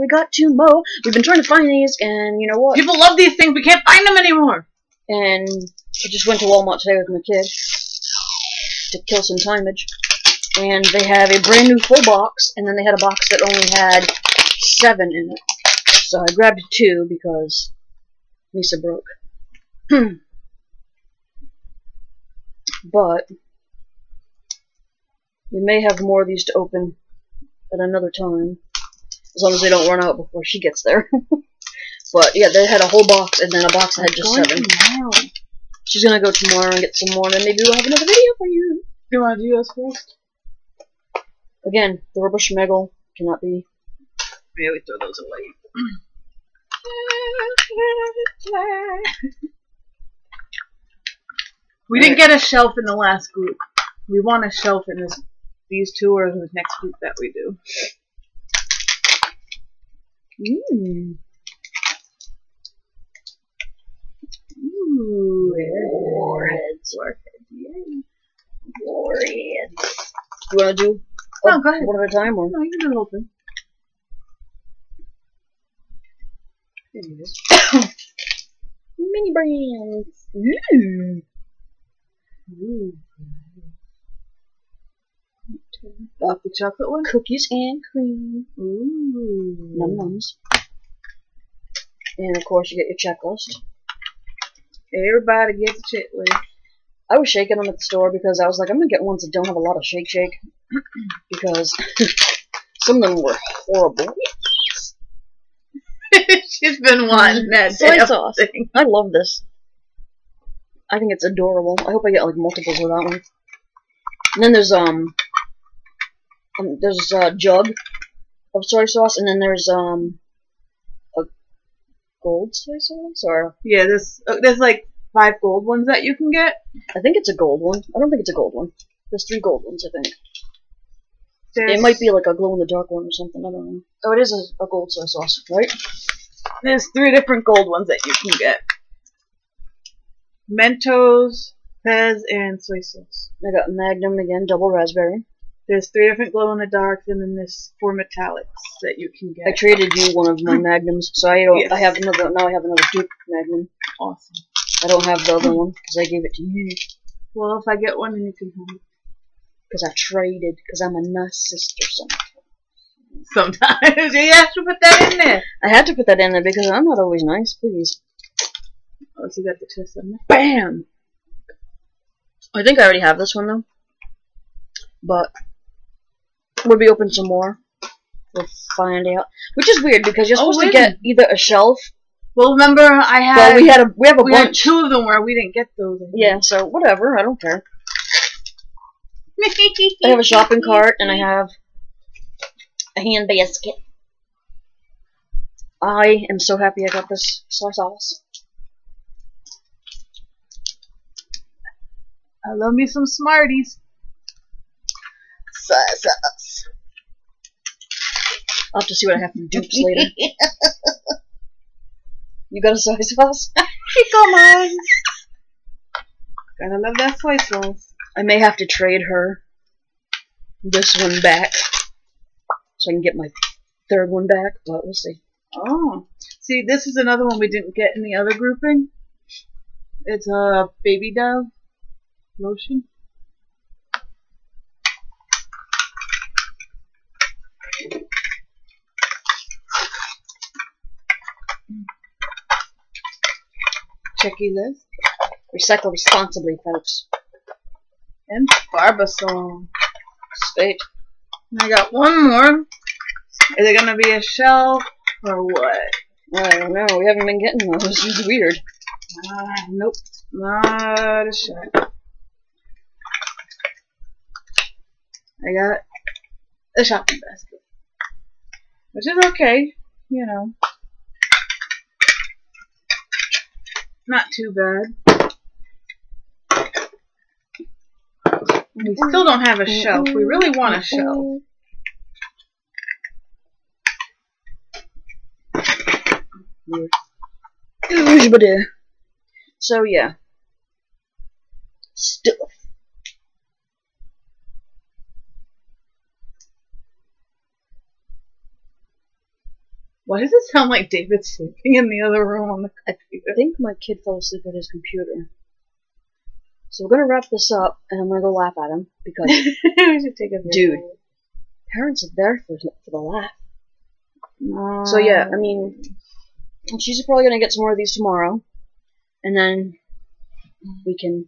We got two more. We've been trying to find these, and you know what? People love these things. We can't find them anymore. And I just went to Walmart today with my kid to kill some timeage. And they have a brand new full box, and then they had a box that only had seven in it. So I grabbed two because Misa broke. Hmm. but we may have more of these to open at another time. As long as they don't run out before she gets there. but yeah, they had a whole box and then a box that had just seven. She's gonna go tomorrow and get some more, and then maybe we'll have another video for you. You want to do yours first? Again, the rubber schmegel cannot be. Yeah, we throw those away. we didn't get a shelf in the last group. We want a shelf in this these two or the next group that we do. Mmm. Ooh, Warheads. Warheads, yay. Warheads. You wanna do No, go ahead. one at a time or? No, you can do the whole thing. Mini brands. Mmm. Ooh. Got the chocolate one? Cookies and cream. Ooh. Num nums. And of course, you get your checklist. Everybody gets a checklist. I was shaking them at the store because I was like, I'm gonna get ones that don't have a lot of shake shake because some of them were horrible. She's been wanting that Soy sauce. thing. I love this. I think it's adorable. I hope I get like multiples of that one. And then there's um, um there's a jug of soy sauce, and then there's um a gold soy sauce, or Yeah, there's uh, there's like five gold ones that you can get. I think it's a gold one. I don't think it's a gold one. There's three gold ones, I think. There's, It might be like a glow in the dark one or something. I don't know. Oh, it is a, a gold soy sauce, right? There's three different gold ones that you can get. Mentos, Pez, and soy sauce. I got Magnum again, double raspberry. There's three different glow in the dark, and then there's four metallics that you can get. I traded you one of my Magnums, so I don't. Yes. I have another. Now I have another Duke Magnum. Awesome. I don't have the other one because I gave it to you Well, if I get one, then you can have it. because I traded because I'm a nice sister. Son. Sometimes you have to put that in there. I had to put that in there because I'm not always nice. Please. Oh, so you got the twist on there. Bam. I think I already have this one though, but we'll be open some more. We'll find out. Which is weird because you're Oh, supposed to get either a shelf. Well, remember I had Well, we had a we have a we had bunch. two of them where we didn't get those. Yeah, so whatever. I don't care. I have a shopping cart and I have a hand basket. I am so happy I got this soy sauce. I love me some Smarties. Soy sauce. I'll have to see what I have from Dupes later. You got a soy sauce? Come on. Gotta love that soy sauce. I may have to trade her this one back so I can get my third one back, but we'll see. Oh. See, this is another one we didn't get in the other grouping. It's a baby dove lotion. Checky list. Recycle responsibly, folks. And Barbasol. Sweet. I got one more. Is it gonna be a shell or what? I don't know. We haven't been getting those. It's weird. Uh, nope. Not a shell. I got a shopping basket. Which is okay, you know. Not too bad. We still don't have a shelf. We really want a shelf. So yeah. Stuff. Why does it sound like David's sleeping in the other room on the I think my kid fell asleep at his computer. So we're gonna wrap this up, and I'm gonna go laugh at him because we should take a video. Dude. parents are there for for the laugh. No. So yeah, I mean, she's probably gonna get some more of these tomorrow, and then we can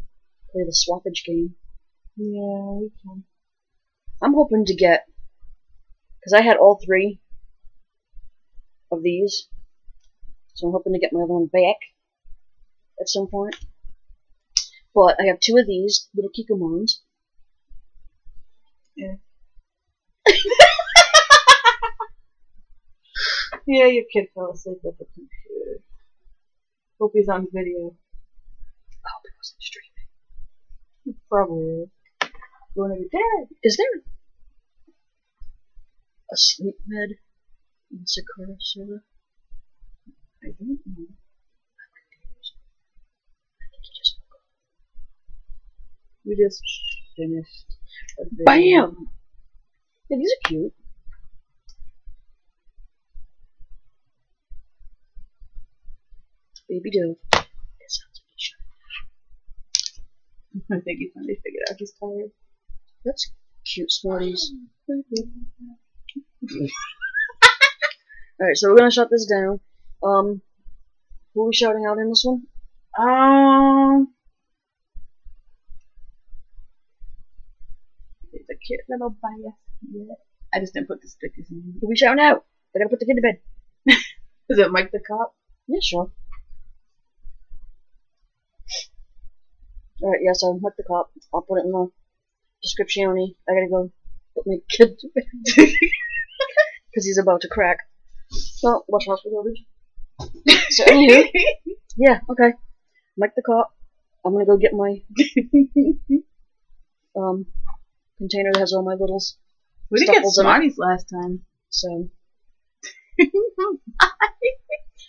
play the swappage game. Yeah, we can. I'm hoping to get, because I had all three of these, so I'm hoping to get my other one back at some point. But I have two of these little Kikkomans. Yeah. Yeah, your kid fell asleep at the computer. Hope he's on video. I hope it wasn't streaming. Probably is. Going to be dead. Is there a sleep med Sakura? I don't know. I think he just We just finished. BAM! Yeah, these are cute. Baby dove. That sounds like should. I think he finally figured out he's tired. That's cute, Smarties. Alright, so we're gonna shut this down. Um, who are we shouting out in this one? Um. It's a cute little bias. Yeah. I just didn't put the stickers in. Who are we shouting out? I gotta put the kid to bed. Is it Mike the Cop? Yeah, sure. Alright, yes, I'm with the cop. I'll put it in the description. Only. I gotta go put my kid to bed. Because he's about to crack. So, watch out for garbage. So, anywho, yeah, okay. Mike the cop. I'm gonna go get my um container that has all my littles. we didn't get Stuffles in it. Smarties last time. So, I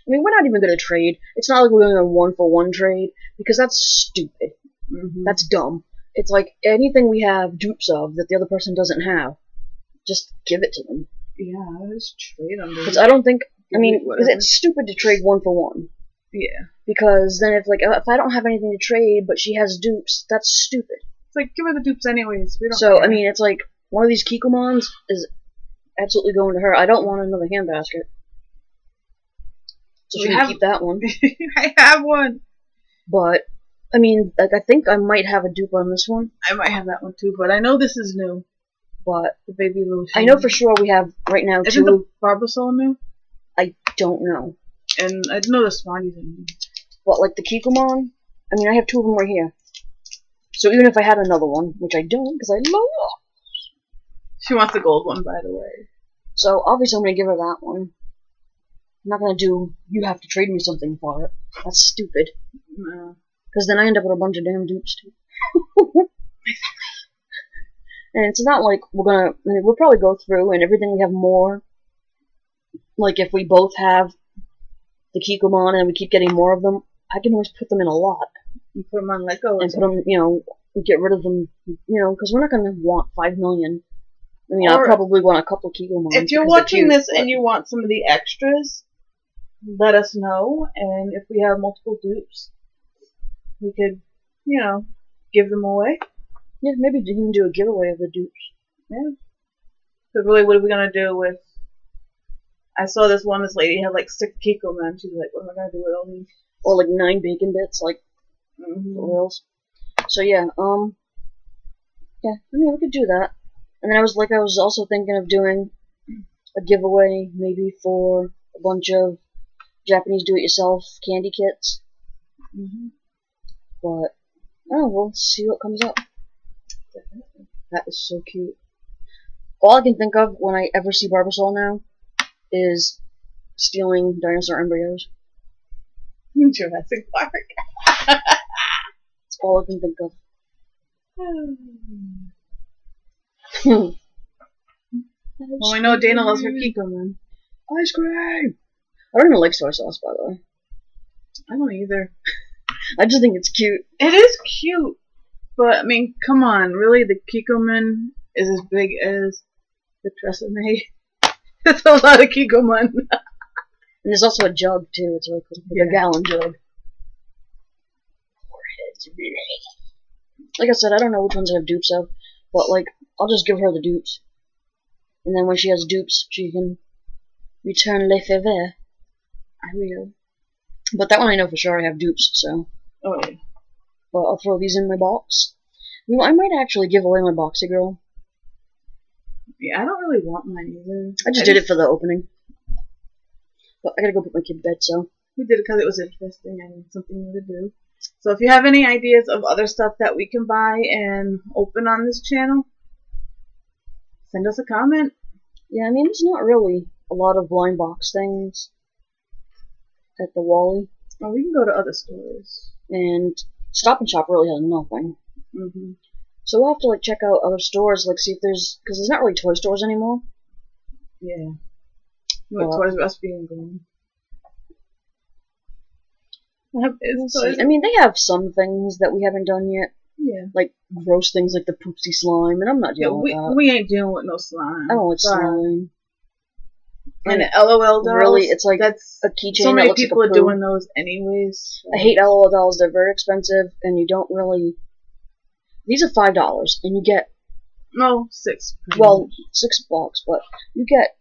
mean, we're not even gonna trade. It's not like we're gonna one for one trade because that's stupid. mm-hmm. That's dumb. It's like anything we have dupes of that the other person doesn't have, just give it to them. Yeah, let's trade them. Because I don't think. I mean, 'cause Whatever. it's stupid to trade one for one. Yeah. Because then if like if I don't have anything to trade, but she has dupes, that's stupid. It's like, give her the dupes anyways. We don't So care. I mean, it's like one of these Kikkomans is absolutely going to her. I don't want another handbasket. So We she can have- keep that one. I have one. But I mean, like I think I might have a dupe on this one, I might have that one too, but I know this is new. But The baby lotion. I know for sure we have right now Isn't two. the Barbasol new? I don't know, And I know the Smarties are new. but like the Kikkoman, I mean, I have two of them right here. So even if I had another one, which I don't, because I love She wants the gold one, by the way. So obviously I'm gonna give her that one. I'm not gonna do you have to trade me something for it. That's stupid. No. Because then I end up with a bunch of damn dupes too. and it's not like we're gonna I mean, we'll probably go through and everything we have more like if we both have the Kikkoman and we keep getting more of them, I can always put them in a lot You put them on Lego. and put them, you know, get rid of them, you know, because we're not gonna want five million. I mean, I'll probably want a couple Kikkomans. If you're watching cute, this but- and you want some of the extras, let us know. And if we have multiple dupes, we could, you know, give them away. Yeah, maybe even do a giveaway of the dupes. Yeah. But really, what are we gonna do with? I saw this one. This lady had like six Kikkoman. She's like, "What am I gonna do with all these?" Or like nine bacon bits, like Mm-hmm. for reals. So yeah, um, yeah, I mean we could do that. And then I was like, I was also thinking of doing a giveaway maybe for a bunch of Japanese do-it-yourself candy kits. Mm-hmm. But oh, we'll see what comes up. That is so cute. All I can think of when I ever see Barbasol now is stealing dinosaur embryos. Jurassic Park. That's all I can think of. well, I know Dana loves her Kikkoman. Ice cream! I don't even like soy sauce, by the way. I don't either. I just think it's cute. It is cute, but I mean, come on, really? The Kikkoman is as big as the Tresemmé. That's a lot of Kikkoman. And there's also a jug too. It's like, like Yeah. a gallon jug. Like I said, I don't know which ones I have dupes of, but like I'll just give her the dupes, and then when she has dupes, she can return le faveur. I will. But that one I know for sure I have dupes, so Oh yeah. But I'll throw these in my box. You know, I might actually give away my Boxy Girl. Yeah, I don't really want mine either. I just did it for the opening. But I gotta go put my kid to bed, so. We did it because it was interesting and something new to do. So if you have any ideas of other stuff that we can buy and open on this channel, send us a comment. Yeah, I mean, there's not really a lot of blind box things at the Wally. Or we can go to other stores. And Stop and Shop really has nothing. hmm So we'll have to, like, check out other stores, like, see if there's. Because there's not really toy stores anymore. Yeah. Well- Toys R Us being gone. Have- is So, Toys- I mean, they have some things that we haven't done yet. yeah. Like, gross things like the poopsie slime, and I'm not Yeah, dealing we, with that. we ain't dealing with no slime. I don't like Sorry. slime. And LOL dolls. Really, it's like that's A keychain so many looks people like are doing those anyways. I hate LOL dolls. They're very expensive, and you don't really. These are five dollars, and you get No, six. well six bucks, but you get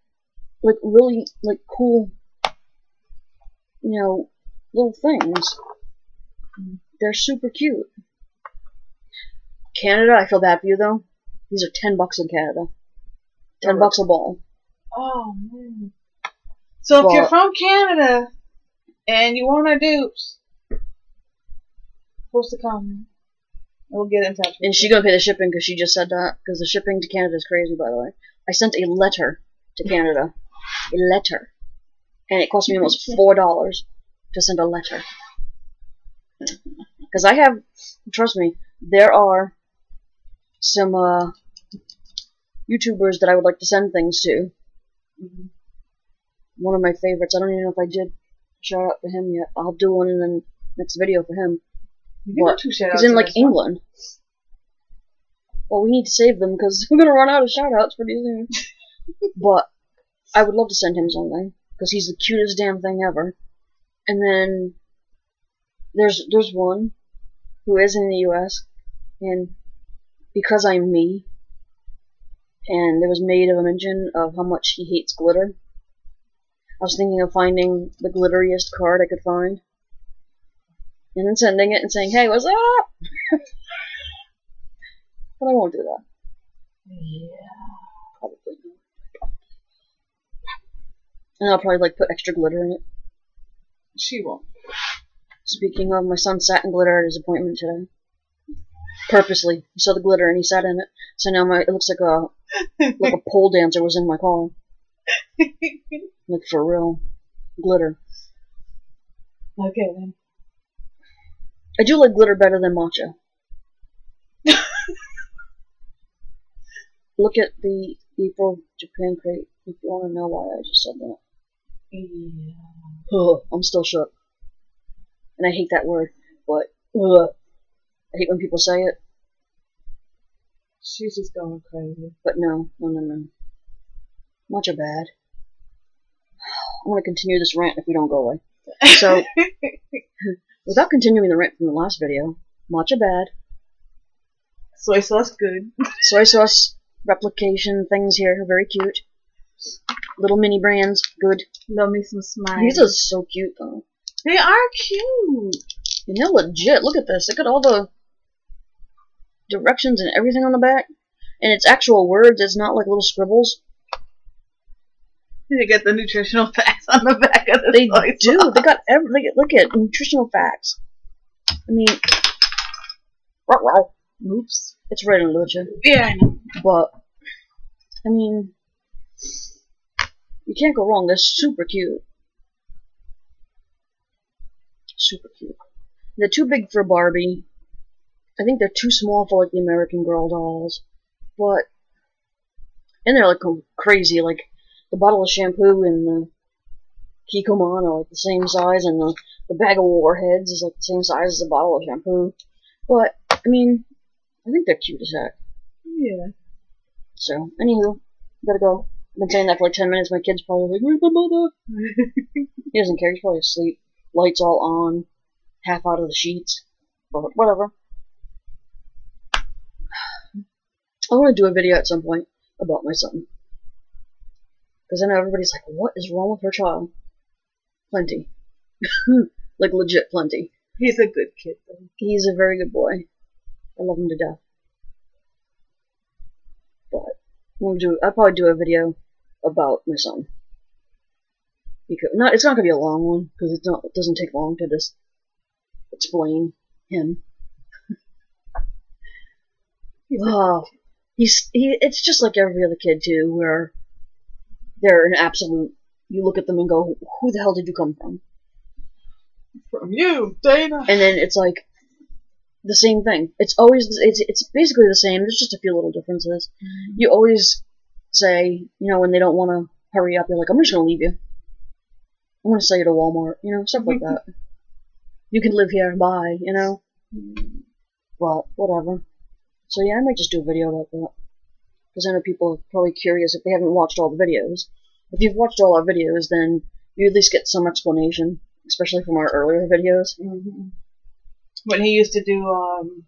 like really like cool, you know, little things. They're super cute. Canada, I feel bad for you though. These are ten bucks in Canada. Ten Oh. bucks a ball. Oh man. So if you're from Canada and you want our dupes, post a comment. We'll get in touch. And she gonna pay the shipping because she just said that. Because the shipping to Canada is crazy, by the way. I sent a letter to Canada, a letter, and it cost me almost four dollars to send a letter. Because I have, trust me, there are some uh, YouTubers that I would like to send things to. Mhm. One of my favorites. I don't even know if I did shout out to him yet. I'll do one in the next video for him. You can What? do two shout He's in like England. Well, we need to save them because we're gonna run out of shout outs pretty soon. but I would love to send him something because he's the cutest damn thing ever. And then there's there's one who is in the U.S. and because I'm me, and there was made of a mention of how much he hates glitter. I was thinking of finding the glitteriest card I could find and then sending it and saying, "Hey, what's up?" but I won't do that. Yeah. Probably not. And I'll probably like put extra glitter in it. She won't. Speaking of, my son sat in glitter at his appointment today. Purposely, he saw the glitter and he sat in it. So now my it looks like a like a pole dancer was in my car, like for real, glitter. okay then. I do like glitter better than matcha. Look at the April Japan crate if you want to know why I just said that. Yeah. Ugh, I'm still shook. And I hate that word, but ugh. I hate when people say it, She's just going crazy. but no, no, no, no. Matcha bad. I'm gonna continue this rant if we don't go away. So, without continuing the rant from the last video, matcha bad. Soy sauce good. Soy sauce replication things here are very cute. Little mini brands, good. Love me some smile. These are so cute though. They are cute. And they're legit. Look at this. Look at all the directions and everything on the back. And it's actual words. It's not like little scribbles. They get the nutritional facts on the back of the They do. sauce. They got every. Look at, look at nutritional facts. I mean, wow, wow. Oops. It's right in literature. Yeah, I know. But I mean, you can't go wrong. They're super cute. Super cute. They're too big for Barbie. I think they're too small for like the American Girl dolls. But and they're like um, crazy. Like the bottle of shampoo and the Kikkoman are like the same size, and the the bag of warheads is like the same size as the bottle of shampoo. But I mean, I think they're cute as heck. Yeah. So, anywho, gotta go. been saying that for like 10 minutes. My kid's probably like, where's my mother? He doesn't care. He's probably asleep. Lights all on. Half out of the sheets. But whatever. I want to do a video at some point about my son. Because I know everybody's like, what is wrong with her child? Plenty. like legit plenty. He's a good kid, though. He's a very good boy. I love him to death. But we'll do. I'll probably do a video about my son. Because not, it's not gonna be a long one because it's not. It doesn't take long to just explain him. Oh, he's he. It's just like every other kid too, where they're an absolute. You look at them and go, "Who the hell did you come from?" from you, Dana. And then it's like the same thing. It's always it's it's basically the same. There's just a few little differences. Mm-hmm. You always say, you know, when they don't want to hurry up, you're like, "I'm just gonna leave you. I'm gonna sell you to Walmart," you know, stuff like mm-hmm. that. You can live here, bye, you know. Mm-hmm. Well, whatever. So yeah, I might just do a video about that. Because I know people are probably curious if they haven't watched all the videos. If you've watched all our videos, then you at least get some explanation, especially from our earlier videos. hmm When he used to do um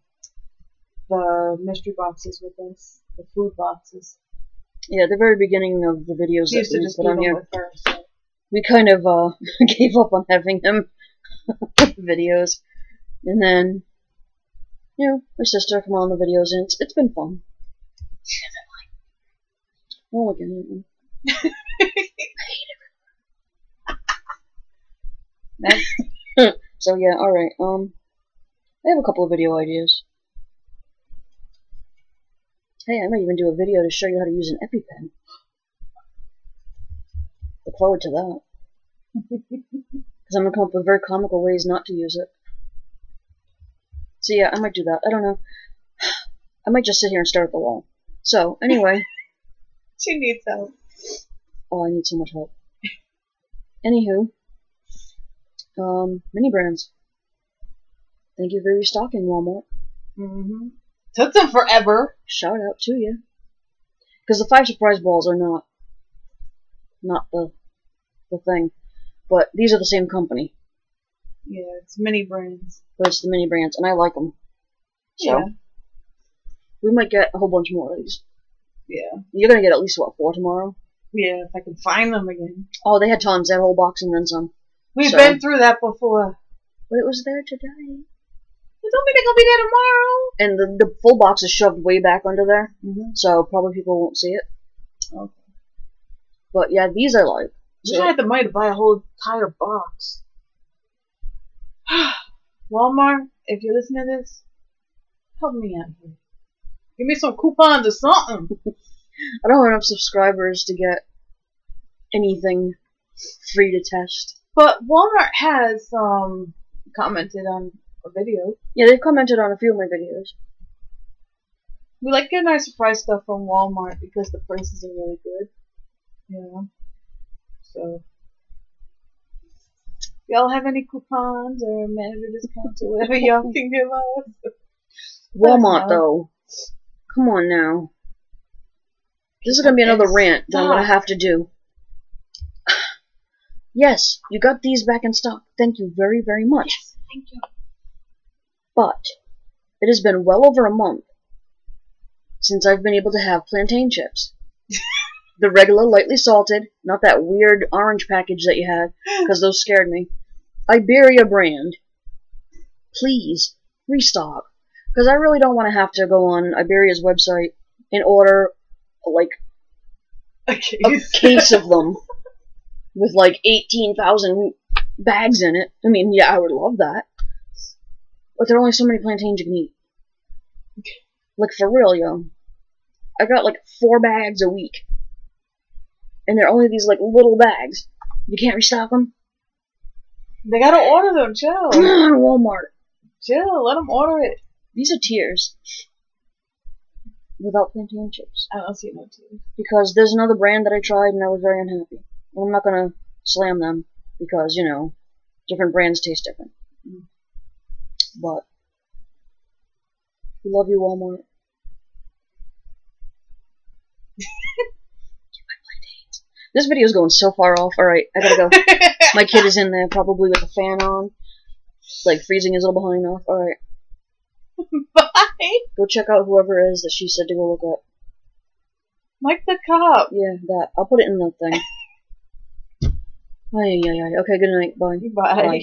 the mystery boxes with us, the food boxes, Yeah, at the very beginning of the videos he that used to we just put on here, her. So. we kind of uh, gave up on having him videos. And then, you know, my sister come on the videos, and it's, it's been fun. Oh, look at it. Next, So yeah, alright, um, I have a couple of video ideas. Hey, I might even do a video to show you how to use an EpiPen. Look forward to that. Because I'm going to come up with very comical ways not to use it. So yeah, I might do that. I don't know. I might just sit here and stare at the wall. So, anyway. she needs help. oh, I need so much help. Anywho. Um, mini brands. Thank you for restocking, Walmart. hmm Took them forever. Shout out to you. Because the five surprise balls are not, not the, the thing. But these are the same company. Yeah, it's mini brands. But it's the mini brands, and I like them. So, Yeah. we might get a whole bunch more of these. Yeah. You're gonna get at least, what, four tomorrow? Yeah, if I can find them again. Oh, they had tons. A whole box and then some. We've So- been through that before. But it was there today. You told me they're gonna be there tomorrow. And the, the full box is shoved way back under there. Mm-hmm. So probably people won't see it. Okay. But yeah, these I like. So, I had the money to buy a whole entire box. Walmart, if you listen to this, help me out here. Give me some coupons or something. I don't have enough subscribers to get anything free to test. But Walmart has um commented on a video. Yeah, they've commented on a few of my videos. We like getting our surprise stuff from Walmart because the prices are really good. Yeah. So y'all have any coupons or manager discounts or whatever y'all can give us? Walmart, though. Come on now. This is gonna be another rant that I'm gonna have to do. yes, you got these back in stock. Thank you very, very much. Yes, thank you. But it has been well over a month since I've been able to have plantain chips. the regular, lightly salted, not that weird orange package that you had, because those scared me. Iberia brand. Please, restock. Because I really don't want to have to go on Iberia's website and order, like, Okay. a case of them with like 18,000 bags in it. I mean, yeah, I would love that. But there are only so many plantains you can eat. Like, for real, yo. I got like four bags a week. And they're only these like little bags. You can't restock them? They gotta order them. Chill. Walmart. Chill. Let them order it. These are tears. Without plantain chips. I don't see no tears. Because there's another brand that I tried and I was very unhappy. I'm not gonna slam them because, you know, different brands taste different. Mm. But we love you, Walmart. Get video is going so far off. Alright, I gotta go. My kid is in there, probably with a fan on. Like, freezing his little behind off. Alright, Bye. go check out whoever it is that she said to go look at. Mike the cop. Yeah, that. I'll put it in the thing. Ay, ay, ay. Okay, good night. Bye. Bye. Bye.